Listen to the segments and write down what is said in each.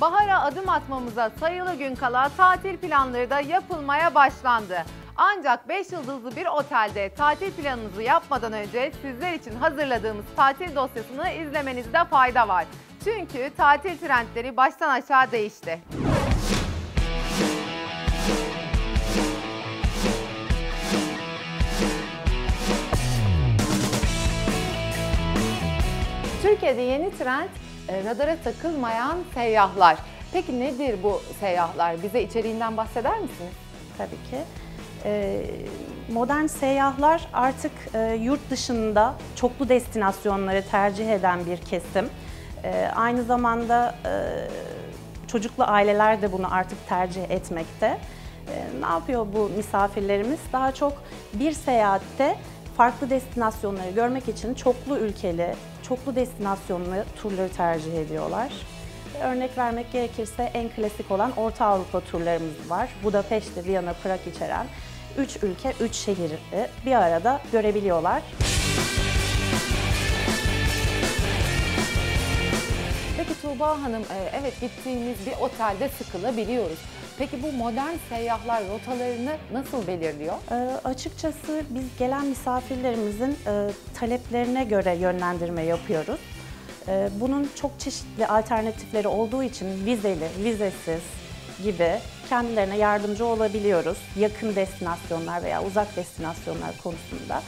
Bahara adım atmamıza sayılı gün kala tatil planları da yapılmaya başlandı. Ancak 5 yıldızlı bir otelde tatil planınızı yapmadan önce sizler için hazırladığımız tatil dosyasını izlemenizde fayda var. Çünkü tatil trendleri baştan aşağı değişti. Türkiye'de yeni trend radara takılmayan seyyahlar. Peki nedir bu seyyahlar? Bize içeriğinden bahseder misiniz? Tabii ki. Ee, modern seyyahlar artık e, yurt dışında çoklu destinasyonları tercih eden bir kesim. Aynı zamanda e, çocuklu aileler de bunu artık tercih etmekte. Ne yapıyor bu misafirlerimiz? Daha çok bir seyahatte farklı destinasyonları görmek için çoklu ülkeli, çoklu destinasyonlu turları tercih ediyorlar. Örnek vermek gerekirse en klasik olan Orta Avrupa turlarımız var. Budapeşte, Viyana, Prag içeren 3 ülke, 3 şehri bir arada görebiliyorlar. Peki Tuğba Hanım, e, evet gittiğimiz bir otelde sıkılabiliyoruz. Peki bu modern seyyahlar rotalarını nasıl belirliyor? Ee, açıkçası biz gelen misafirlerimizin e, taleplerine göre yönlendirme yapıyoruz. E, bunun çok çeşitli alternatifleri olduğu için vizeli, vizesiz gibi kendilerine yardımcı olabiliyoruz. Yakın destinasyonlar veya uzak destinasyonlar konusunda.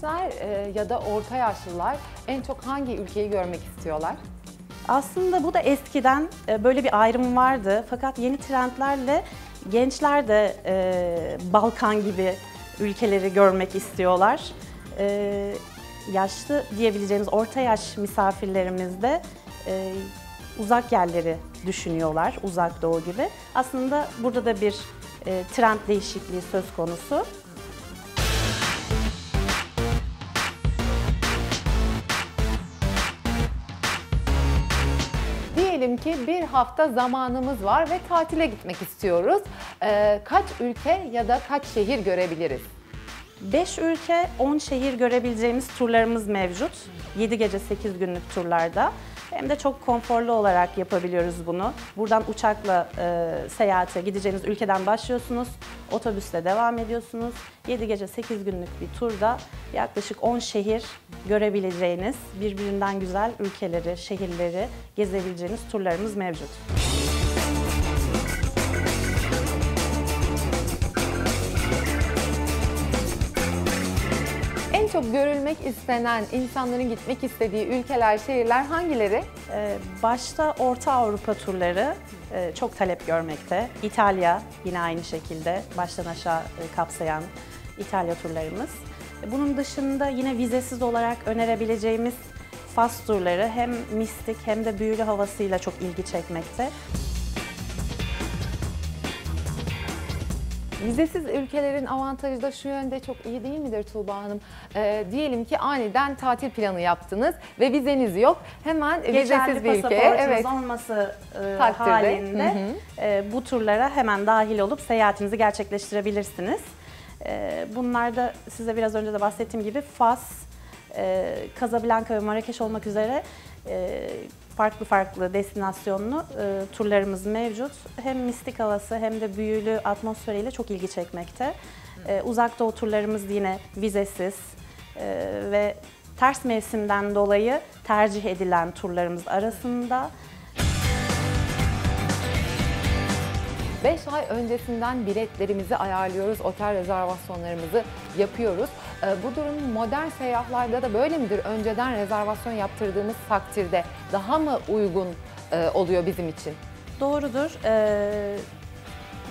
Gençler e, ya da orta yaşlılar en çok hangi ülkeyi görmek istiyorlar? Aslında bu da eskiden e, böyle bir ayrım vardı. Fakat yeni trendlerle gençler de e, Balkan gibi ülkeleri görmek istiyorlar. E, yaşlı diyebileceğimiz orta yaş misafirlerimiz de e, uzak yerleri düşünüyorlar, uzak doğu gibi. Aslında burada da bir e, trend değişikliği söz konusu. Diyelim ki bir hafta zamanımız var ve tatile gitmek istiyoruz. E, kaç ülke ya da kaç şehir görebiliriz? 5 ülke, 10 şehir görebileceğimiz turlarımız mevcut. 7 gece 8 günlük turlarda. Hem de çok konforlu olarak yapabiliyoruz bunu. Buradan uçakla e, seyahate gideceğiniz ülkeden başlıyorsunuz. Otobüsle devam ediyorsunuz. 7 gece 8 günlük bir turda yaklaşık 10 şehir görebileceğiniz, birbirinden güzel ülkeleri, şehirleri gezebileceğiniz turlarımız mevcut. Çok görülmek istenen, insanların gitmek istediği ülkeler, şehirler hangileri? Ee, Başta Orta Avrupa turları e, çok talep görmekte. İtalya yine aynı şekilde baştan aşağı e, kapsayan İtalya turlarımız. Bunun dışında yine vizesiz olarak önerebileceğimiz Fas turları hem mistik hem de büyülü havasıyla çok ilgi çekmekte. Vizesiz ülkelerin avantajı da şu yönde çok iyi değil midir Tuğba Hanım? Ee, diyelim ki aniden tatil planı yaptınız ve vizeniz yok. Hemen vizesiz Geçerli bir ülkeye pasaportunuz evet, olması e, Takdirde. halinde Hı hı. e, bu turlara hemen dahil olup seyahatinizi gerçekleştirebilirsiniz. E, bunlar da size biraz önce de bahsettiğim gibi Fas, e, ve Marrakeş olmak üzere e, farklı farklı destinasyonlu e, turlarımız mevcut. Hem mistik havası hem de büyülü atmosferiyle çok ilgi çekmekte. E, uzak doğu turlarımız yine vizesiz e, ve ters mevsimden dolayı tercih edilen turlarımız arasında. 5 ay öncesinden biletlerimizi ayarlıyoruz, otel rezervasyonlarımızı yapıyoruz. Ee, bu durum modern seyahatlarda da böyle midir? Önceden rezervasyon yaptırdığımız takdirde daha mı uygun e, oluyor bizim için? Doğrudur. Ee,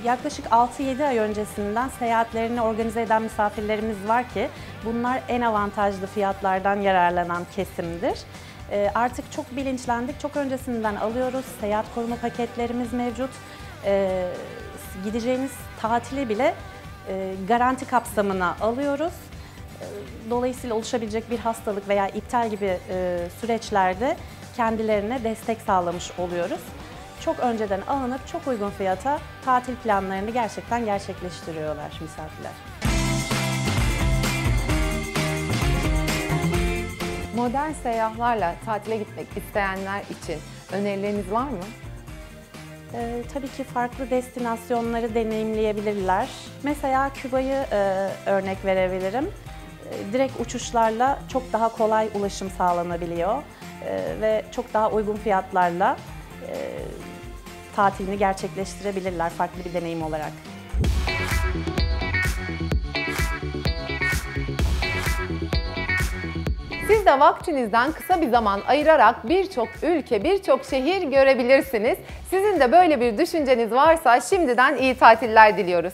yaklaşık 6-7 ay öncesinden seyahatlerini organize eden misafirlerimiz var ki bunlar en avantajlı fiyatlardan yararlanan kesimdir. Ee, artık çok bilinçlendik, çok öncesinden alıyoruz. Seyahat koruma paketlerimiz mevcut e, gideceğimiz tatili bile e, garanti kapsamına alıyoruz. Ee, dolayısıyla oluşabilecek bir hastalık veya iptal gibi e, süreçlerde kendilerine destek sağlamış oluyoruz. Çok önceden alınıp çok uygun fiyata tatil planlarını gerçekten gerçekleştiriyorlar misafirler. Modern seyyahlarla tatile gitmek isteyenler için önerileriniz var mı? Ee, tabii ki farklı destinasyonları deneyimleyebilirler. Mesela Küba'yı e, örnek verebilirim. E, direkt uçuşlarla çok daha kolay ulaşım sağlanabiliyor E, ve çok daha uygun fiyatlarla e, tatilini gerçekleştirebilirler farklı bir deneyim olarak. Siz de vaktinizden kısa bir zaman ayırarak birçok ülke, birçok şehir görebilirsiniz. Sizin de böyle bir düşünceniz varsa şimdiden iyi tatiller diliyoruz.